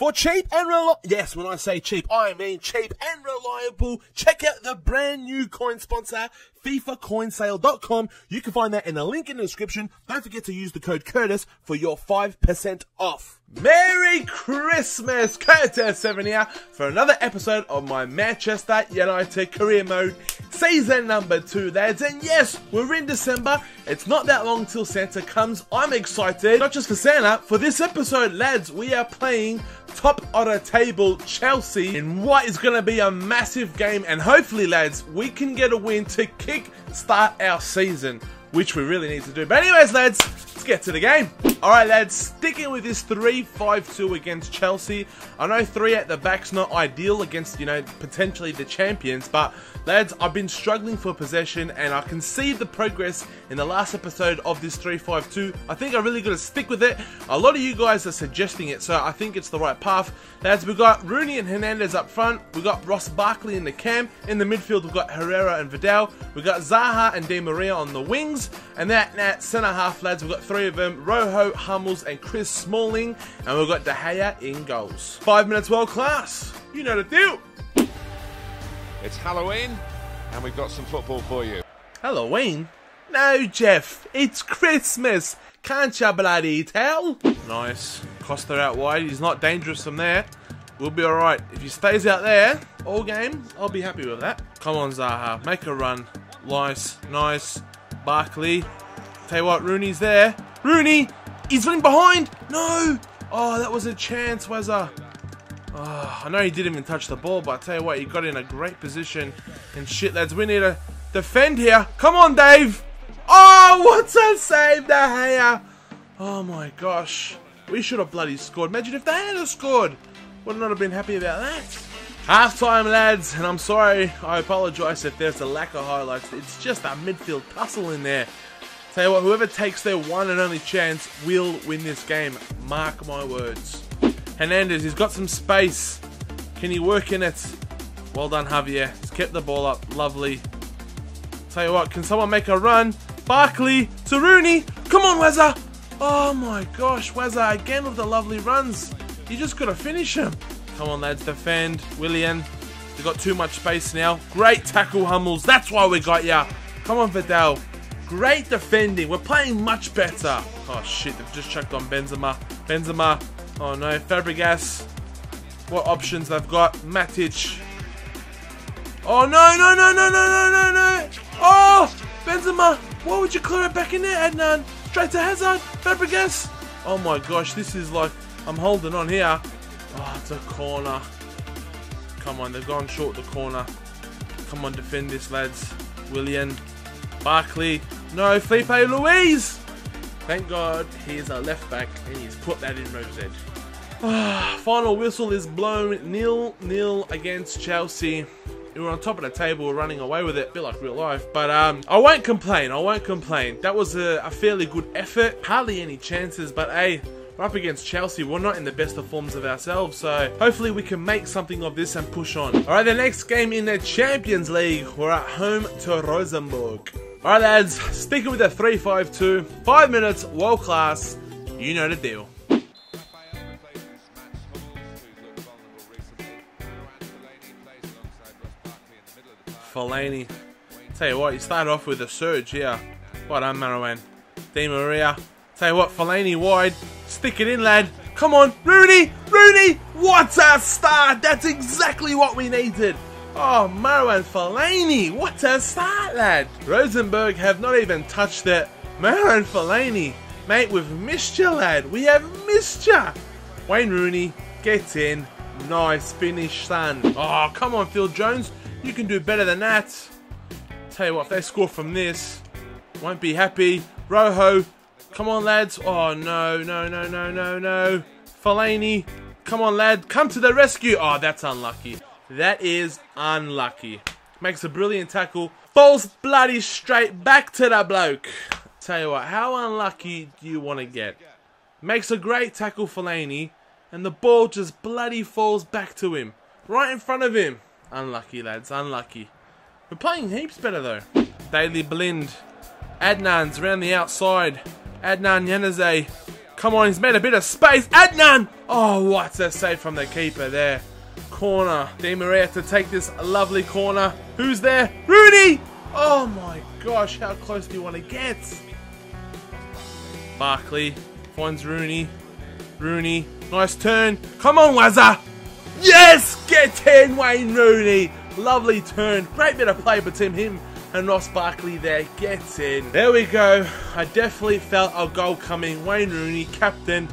For cheap and reliable, yes, when I say cheap, I mean cheap and reliable. Check out the brand new coin sponsor, FIFACoinsale.com. You can find that in the link in the description. Don't forget to use the code Curtis for your 5% off. Merry Christmas! Curtis7 here for another episode of my Manchester United career mode season number two, lads. And yes, we're in December. It's not that long till Santa comes. I'm excited, not just for Santa, for this episode, lads. We are playing top of the table Chelsea in what is going to be a massive game. And hopefully, lads, we can get a win to kick start our season which we really need to do. But anyways, lads, let's get to the game. All right, lads, sticking with this 3-5-2 against Chelsea. I know 3 at the back's not ideal against, you know, potentially the champions, but lads, I've been struggling for possession, and I can see the progress in the last episode of this 3-5-2. I think I really got to stick with it. A lot of you guys are suggesting it, so I think it's the right path. Lads, we've got Rooney and Hernandez up front. We've got Ross Barkley in the camp. In the midfield, we've got Herrera and Vidal. We've got Zaha and Di Maria on the wings. And that, that centre half, lads, we've got three of them. Rojo, Hummels, and Chris Smalling. And we've got De Gea in goals. Five minutes world class. You know the deal. It's Halloween, and we've got some football for you. Halloween? No, Jeff. It's Christmas. Can't you bloody tell? Nice. Costa out wide. He's not dangerous from there. We'll be alright. If he stays out there all game, I'll be happy with that. Come on, Zaha. Make a run. Nice. Nice. Barkley. Tell you what, Rooney's there. Rooney! He's running behind! No! Oh, that was a chance, Wazza. Oh, I know he didn't even touch the ball, but I tell you what, he got in a great position. And shit, lads, we need to defend here. Come on, Dave! Oh, what's a save, Gea! Oh my gosh. We should have bloody scored. Imagine if they had scored. Would not have been happy about that. Half time, lads, and I'm sorry, I apologise if there's a lack of highlights. It's just a midfield tussle in there. Tell you what, whoever takes their one and only chance will win this game. Mark my words. Hernandez, he's got some space. Can he work in it? Well done, Javier. He's kept the ball up. Lovely. Tell you what, can someone make a run? Barkley to Rooney. Come on, Wazza. Oh my gosh, Wazza again with the lovely runs. You just got to finish him. Come on, lads, defend. Willian. They've got too much space now. Great tackle, Hummels. That's why we got ya. Come on, Vidal. Great defending. We're playing much better. Oh, shit. They've just chucked on Benzema. Benzema. Oh, no. Fabregas. What options they've got? Matic. Oh, no, no, no, no, no, no, no, no. Oh, Benzema. Why would you clear it back in there, Adnan? Straight to Hazard. Fabregas. Oh, my gosh. This is like... I'm holding on here. Oh, it's a corner. Come on, they've gone short the corner. Come on, defend this, lads. Willian. Barkley. No, Filipe Luis! Thank God he's a left back and he's put that in Rose Edge. Final whistle is blown. Nil nil against Chelsea. We were on top of the table, we're running away with it, a bit like real life. But um, I won't complain, I won't complain. That was a, a fairly good effort. Hardly any chances, but hey, we're up against Chelsea. We're not in the best of forms of ourselves, so hopefully we can make something of this and push on. All right, the next game in the Champions League, we're at home to Rosenborg. All right, lads, sticking with the 3-5-2, five minutes, world class. You know the deal. Fellaini. Tell you what, you started off with a surge here. Well done, Marouane. Di Maria. Tell you what, Fellaini wide. Stick it in, lad. Come on, Rooney! Rooney! What a start! That's exactly what we needed. Oh, Marouane Fellaini! What a start, lad! Rosenborg have not even touched it. Marouane Fellaini! Mate, we've missed you, lad. We have missed you. Wayne Rooney gets in. Nice finish, son. Oh, come on, Phil Jones. You can do better than that. Tell you what, if they score from this, won't be happy. Rojo, come on, lads. Oh, no, no, no, no, no, no. Fellaini, come on, lad. Come to the rescue. Oh, that's unlucky. That is unlucky. Makes a brilliant tackle. Falls bloody straight back to the bloke. Tell you what, how unlucky do you want to get? Makes a great tackle, for Fellaini, and the ball just bloody falls back to him. Right in front of him. Unlucky, lads, unlucky. We're playing heaps better, though. Daley Blind. Adnan's around the outside. Adnan Januzaj. Come on, he's made a bit of space. Adnan! Oh, what's a save from the keeper there. Corner. Di Maria to take this lovely corner. Who's there? Rooney! Oh my gosh, how close do you want to get? Barkley finds Rooney. Rooney, nice turn. Come on, Wazza! Yes! Get in, Wayne Rooney! Lovely turn. Great bit of play between him and Ross Barkley there gets in. There we go. I definitely felt a goal coming. Wayne Rooney, captain.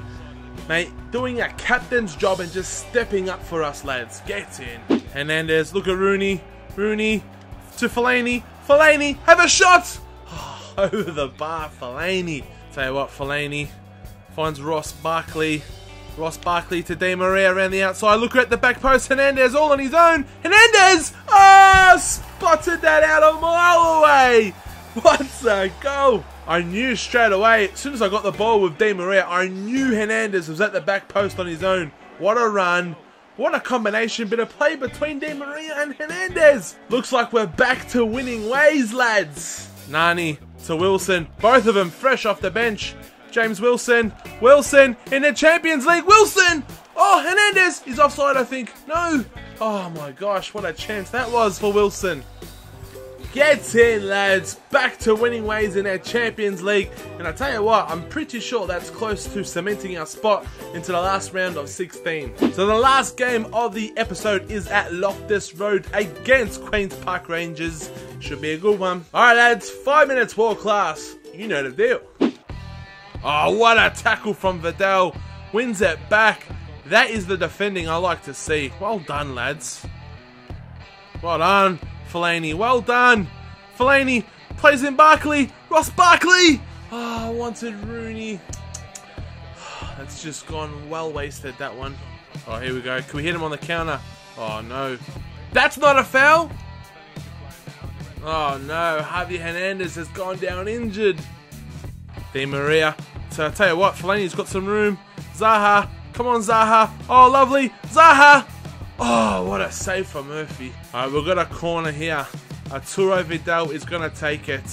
Mate, doing a captain's job and just stepping up for us, lads. Get in. Hernandez, look at Rooney. Rooney to Fellaini. Fellaini, have a shot! over the bar, Fellaini. Tell you what, Fellaini finds Ross Barkley. Ross Barkley to Di Maria around the outside. Look at the back post. Hernandez all on his own. Hernandez! Oh, spotted that out a mile away. What a goal. I knew straight away, as soon as I got the ball with Di Maria, I knew Hernandez was at the back post on his own. What a run. What a combination, bit of play between Di Maria and Hernandez. Looks like we're back to winning ways, lads. Nani to Wilson. Both of them fresh off the bench. James Wilson. Wilson in the Champions League. Wilson! Oh, Hernandez! He's offside, I think. No! Oh my gosh, what a chance that was for Wilson. Gets in, lads. Back to winning ways in our Champions League. And I tell you what, I'm pretty sure that's close to cementing our spot into the last round of 16. So the last game of the episode is at Loftus Road against Queen's Park Rangers. Should be a good one. Alright, lads, five minutes world class. You know the deal. Oh, what a tackle from Vidal. Wins it back. That is the defending I like to see. Well done, lads. Well done, Fellaini. Well done. Fellaini plays in Barkley. Ross Barkley. Oh, I wanted Rooney. That's just gone well wasted, that one. Oh, here we go. Can we hit him on the counter? Oh, no. That's not a foul? Oh, no. Javier Hernandez has gone down injured. Di Maria. So I tell you what, Fellaini's got some room. Zaha, come on Zaha. Oh, lovely. Zaha. Oh, what a save for Murphy. All right, we've got a corner here. Arturo Vidal is going to take it.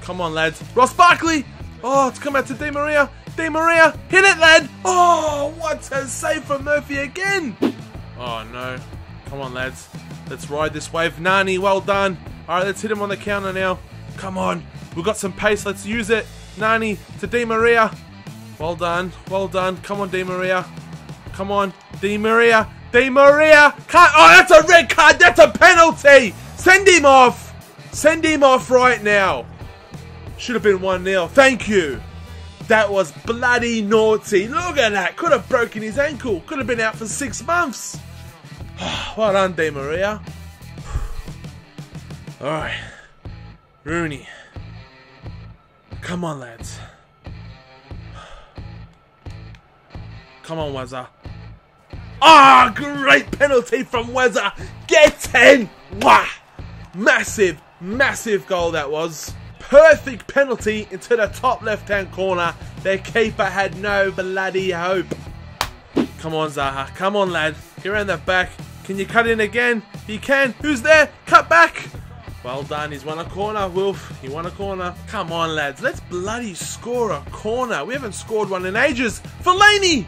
Come on, lads. Ross Barkley. Oh, it's come out to Di Maria. Di Maria, hit it, lad. Oh, what a save for Murphy again. Oh, no. Come on, lads. Let's ride this wave. Nani, well done. All right, let's hit him on the counter now. Come on. We've got some pace. Let's use it. Nani to Di Maria. Well done. Well done. Come on, Di Maria. Come on. Di Maria. Di Maria. Can't. Oh, that's a red card. That's a penalty. Send him off. Send him off right now. Should have been 1 0. Thank you. That was bloody naughty. Look at that. Could have broken his ankle. Could have been out for six months. well done, Di Maria. Alright. Rooney. Come on, lads. Come on, Wazza. Ah, oh, great penalty from Wazza. Get in. Wah. Massive, massive goal that was. Perfect penalty into the top left-hand corner. Their keeper had no bloody hope. Come on, Zaha. Come on, lad. Get around the back. Can you cut in again? You can. Who's there? Cut back. Well done, he's won a corner, Wolf. He won a corner. Come on, lads. Let's bloody score a corner. We haven't scored one in ages. Fellaini!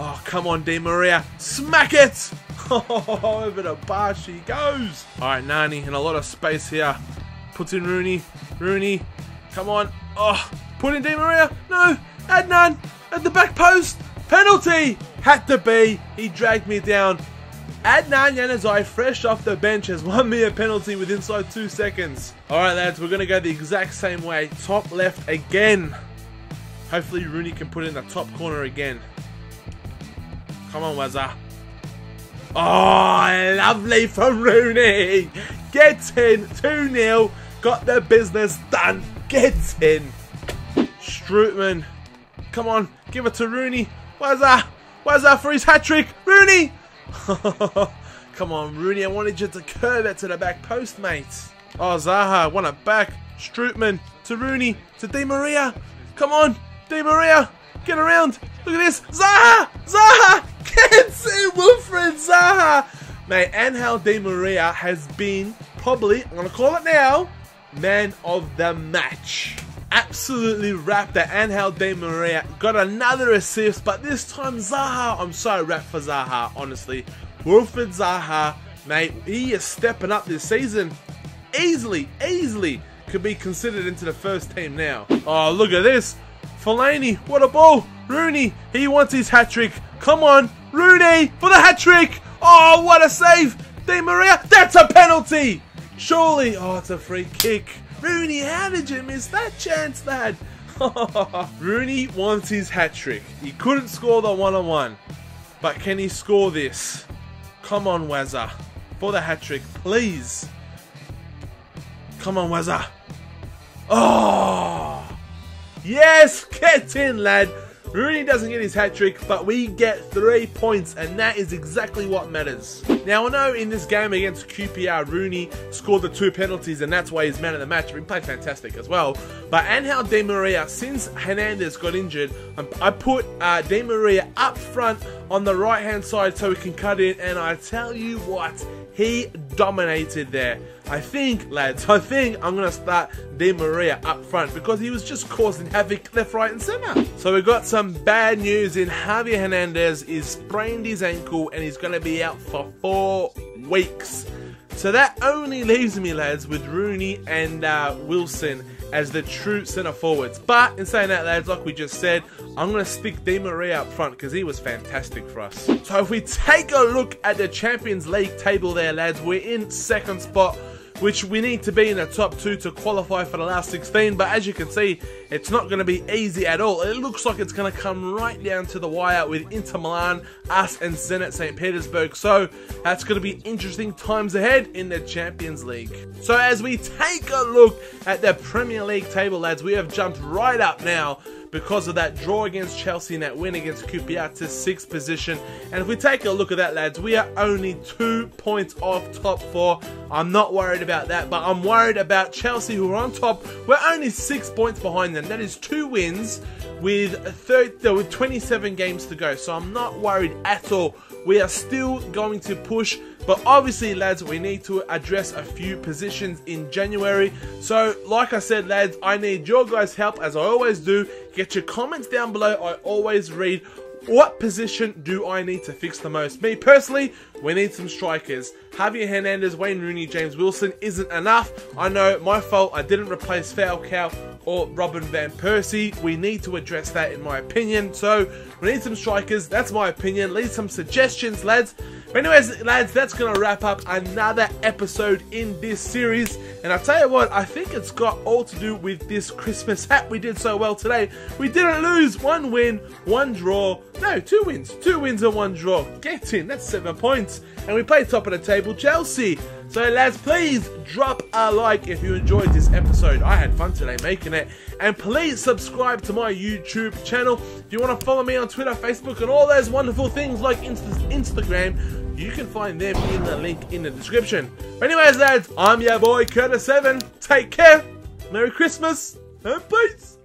Oh, come on, Di Maria. Smack it! Oh, over the bar she goes. All right, Nani in a lot of space here. Puts in Rooney. Rooney. Come on. Oh, put in Di Maria. No. Adnan at the back post. Penalty. Had to be. He dragged me down. Adnan Januzaj, fresh off the bench, has won me a penalty with inside two seconds. Alright lads, we're going to go the exact same way. Top left again. Hopefully Rooney can put in the top corner again. Come on, Wazza. Oh, lovely from Rooney. Gets in. 2-0. Got the business done. Gets in. Strootman. Come on. Give it to Rooney. Wazza. Wazza for his hat-trick. Rooney. Come on, Rooney. I wanted you to curve it to the back post, mate. Oh, Zaha. Want it back. Strootman to Rooney to Di Maria. Come on. Di Maria. Get around. Look at this. Zaha. Zaha. Can't see Wilfried Zaha. Mate, Angel Di Maria has been probably, I'm going to call it now, man of the match. absolutely wrapped that Angel Di Maria got another assist, but this time Zaha, I'm so wrapped for Zaha, honestly. Wilfried Zaha, mate, he is stepping up this season. Easily, easily could be considered into the first team now. Oh, look at this. Fellaini, what a ball. Rooney, he wants his hat-trick. Come on, Rooney for the hat-trick. Oh, what a save. Di Maria, that's a penalty. Surely, oh, it's a free kick. Rooney, how did you miss that chance, lad? Rooney wants his hat trick. He couldn't score the one on one, but can he score this? Come on, Wazza, for the hat trick, please. Come on, Wazza. Oh, yes, get in, lad. Rooney doesn't get his hat trick, but we get three points, and that is exactly what matters. Now, I know in this game against QPR, Rooney scored the two penalties, and that's why he's man of the match. He played fantastic as well. But Angel Di Maria, since Hernandez got injured, um, I put uh, Maria up front on the right hand side so he can cut in, and I tell you what, he dominated there. I think, lads, I think I'm going to start Di Maria up front because he was just causing havoc left, right, and centre. So we got some bad news in Javier Hernandez is sprained his ankle and he's going to be out for four weeks. So that only leaves me, lads, with Rooney and uh, Wilson as the true centre forwards. But in saying that, lads, like we just said, I'm going to stick Di Maria up front because he was fantastic for us. So if we take a look at the Champions League table there, lads, we're in second spot which we need to be in the top two to qualify for the last 16. But as you can see, it's not going to be easy at all. It looks like it's going to come right down to the wire with Inter Milan, us, and Zenit St. Petersburg. So that's going to be interesting times ahead in the Champions League. So as we take a look at the Premier League table, lads, we have jumped right up now because of that draw against Chelsea and that win against QPR to sixth position. And if we take a look at that, lads, we are only two points off top four. I'm not worried about that, but I'm worried about Chelsea who are on top. We're only six points behind them. That is two wins with 30, with 27 games to go. So I'm not worried at all. We are still going to push, but obviously, lads, we need to address a few positions in January. So, like I said, lads, I need your guys' help as I always do. Get your comments down below. I always read what position do I need to fix the most? Me personally, we need some strikers. Javier Hernandez, Wayne Rooney, James Wilson isn't enough. I know, my fault, I didn't replace Falcao or Robin Van Persie. We need to address that in my opinion. So, we need some strikers, that's my opinion. Leave some suggestions, lads. But anyways, lads, that's going to wrap up another episode in this series. And I tell you what, I think it's got all to do with this Christmas hat we did so well today. We didn't lose. One win, one draw. No, two wins. Two wins and one draw. Get in. That's seven points. And we played top of the table Chelsea. So lads, please drop a like if you enjoyed this episode. I had fun today making it. And please subscribe to my YouTube channel. If you want to follow me on Twitter, Facebook, and all those wonderful things like Insta Instagram, you can find them in the link in the description. But anyways, lads, I'm your boy Curtis7. Take care. Merry Christmas and peace.